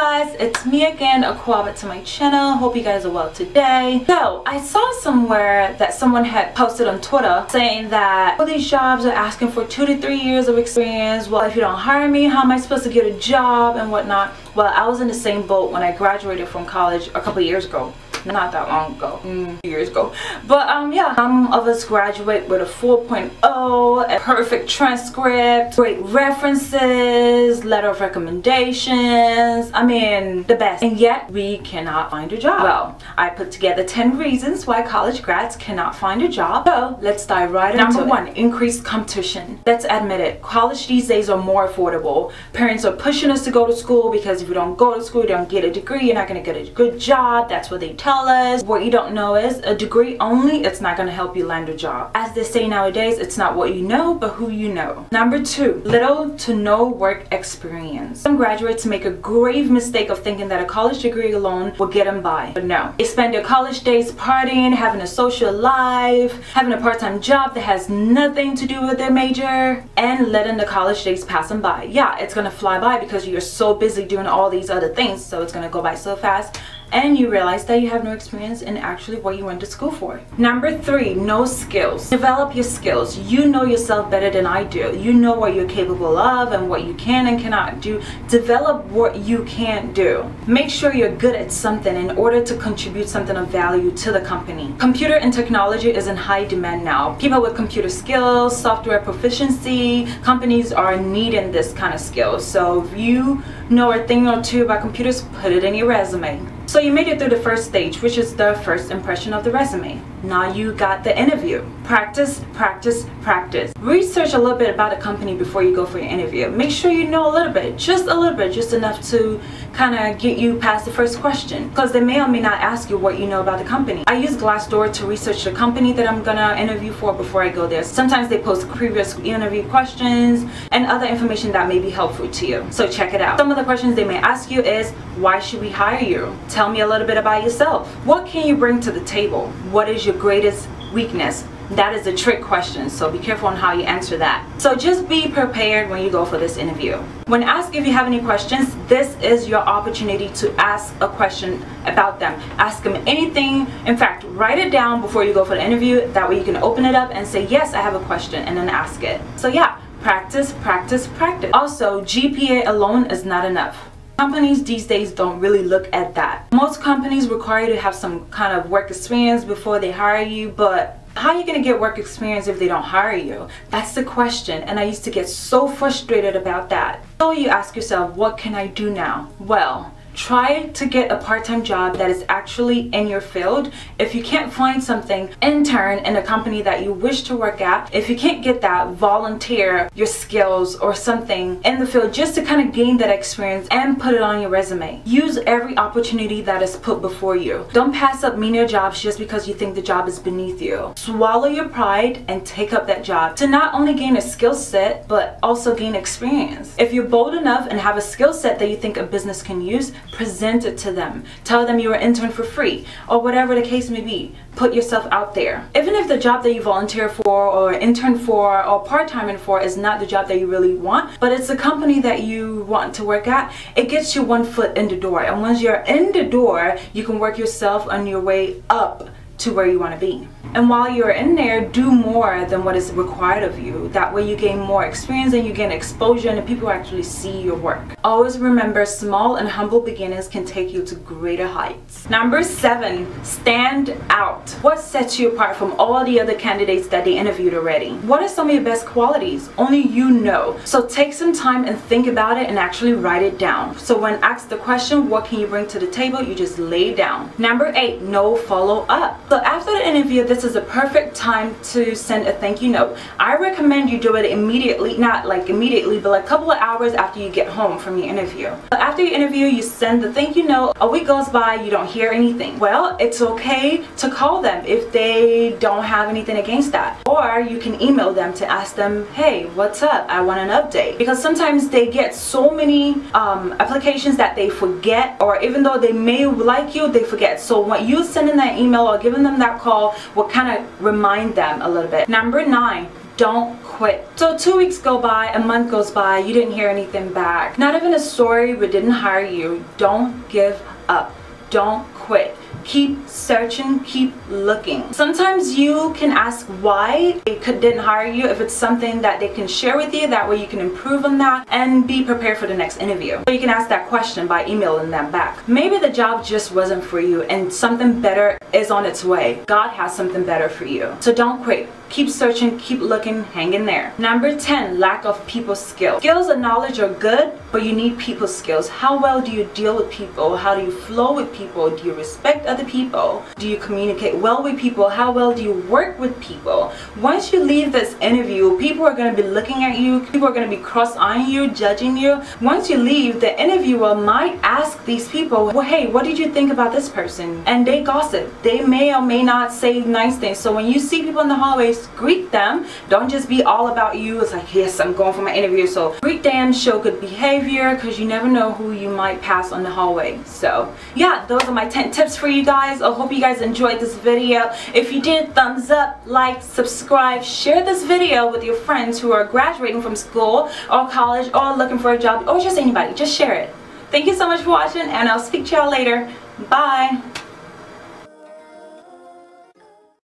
guys, it's me again, Aquaba to my channel. Hope you guys are well today. So, I saw somewhere that someone had posted on Twitter saying that all these jobs are asking for two to three years of experience. Well, if you don't hire me, how am I supposed to get a job and whatnot? Well, I was in the same boat when I graduated from college a couple years ago not that long ago mm, years ago. But um yeah some of us graduate with a 4.0 a perfect transcript great references letter of recommendations i mean the best. And yet we cannot find a job. Well i put together 10 reasons why college grads cannot find a job. So let's dive right into number one increased competition. Let's admit it. College these days are more affordable. Parents are pushing us to go to school because if you don't go to school you don't get a degree you're not going to get a good job. That's what they tell dollars what you don't know is a degree only it's not to help you land a job. As they say nowadays it's not what you know but who you know. Number two little to no work experience. Some graduates make a grave mistake of thinking that a college degree alone will get them by but no. They spend their college days partying having a social life having a part-time job that has nothing to do with their major and letting the college days pass them by. Yeah it's gonna fly by because you're so busy doing all these other things so it's gonna go by so fast and you realize that you have no experience in actually what you went to school for. Number three, no skills. Develop your skills. You know yourself better than I do. You know what you're capable of and what you can and cannot do. Develop what you can do. Make sure you're good at something in order to contribute something of value to the company. Computer and technology is in high demand now. People with computer skills, software proficiency, companies are needing this kind of skills. So if you know a thing or two about computers, put it in your resume. So you made it through the first stage, which is the first impression of the resume. Now you got the interview. Practice, practice, practice. Research a little bit about a company before you go for your interview. Make sure you know a little bit, just a little bit, just enough to kind of get you past the first question. Because they may or may not ask you what you know about the company. I use Glassdoor to research the company that I'm gonna interview for before I go there. Sometimes they post previous interview questions and other information that may be helpful to you. So check it out. Some of the questions they may ask you is, why should we hire you? Tell me a little bit about yourself. What can you bring to the table? What is your greatest weakness? That is a trick question, so be careful on how you answer that. So just be prepared when you go for this interview. When asked if you have any questions, this is your opportunity to ask a question about them. Ask them anything. In fact, write it down before you go for the interview. That way you can open it up and say, yes, I have a question, and then ask it. So yeah, practice, practice, practice. Also, GPA alone is not enough. Companies these days don't really look at that. Most companies require you to have some kind of work experience before they hire you, but how are you going to get work experience if they don't hire you? That's the question and I used to get so frustrated about that. So you ask yourself, what can I do now? Well, try to get a part-time job that is actually in your field. If you can't find something intern in a company that you wish to work at if you can't get that volunteer your skills or something in the field just to kind of gain that experience and put it on your resume. Use every opportunity that is put before you. Don't pass up menial jobs just because you think the job is beneath you. Swallow your pride and take up that job to not only gain a skill set but also gain experience. If you're bold enough and have a skill set that you think a business can use present it to them. Tell them you're an intern for free or whatever the case may be. Put yourself out there. Even if the job that you volunteer for or intern for or part-timing for is not the job that you really want, but it's the company that you want to work at, it gets you one foot in the door. And once you're in the door, you can work yourself on your way up to where you want to be. And while you're in there, do more than what is required of you. That way you gain more experience and you gain exposure and people actually see your work. Always remember small and humble beginnings can take you to greater heights. Number seven, stand out. What sets you apart from all the other candidates that they interviewed already? What are some of your best qualities? Only you know. So take some time and think about it and actually write it down. So when asked the question, what can you bring to the table? You just lay down. Number eight, no follow up. So after the interview, this is a perfect time to send a thank you note. I recommend you do it immediately, not like immediately, but like a couple of hours after you get home from your interview. After your interview, you send the thank you note. A week goes by, you don't hear anything. Well, it's okay to call them if they don't have anything against that. Or you can email them to ask them, hey, what's up? I want an update. Because sometimes they get so many um, applications that they forget, or even though they may like you, they forget. So when you send in that email or giving them that call will kind of remind them a little bit. Number nine, don't quit. So two weeks go by, a month goes by, you didn't hear anything back. Not even a story, we didn't hire you. Don't give up. Don't quit keep searching keep looking sometimes you can ask why they could, didn't hire you if it's something that they can share with you that way you can improve on that and be prepared for the next interview so you can ask that question by emailing them back maybe the job just wasn't for you and something better is on its way god has something better for you so don't quit Keep searching, keep looking, hang in there. Number 10, lack of people skills. Skills and knowledge are good, but you need people skills. How well do you deal with people? How do you flow with people? Do you respect other people? Do you communicate well with people? How well do you work with people? Once you leave this interview, people are going to be looking at you. People are going to be cross-eyeing you, judging you. Once you leave, the interviewer might ask these people, well, hey, what did you think about this person? And they gossip. They may or may not say nice things. So when you see people in the hallways greet them don't just be all about you it's like yes i'm going for my interview so greet them show good behavior because you never know who you might pass on the hallway so yeah those are my 10 tips for you guys. I hope you guys enjoyed this video. If you did thumbs up like subscribe share this video with your friends who are graduating from school or college or looking for a job or just anybody. Just share it. Thank you so much for watching and i'll speak to y'all later. Bye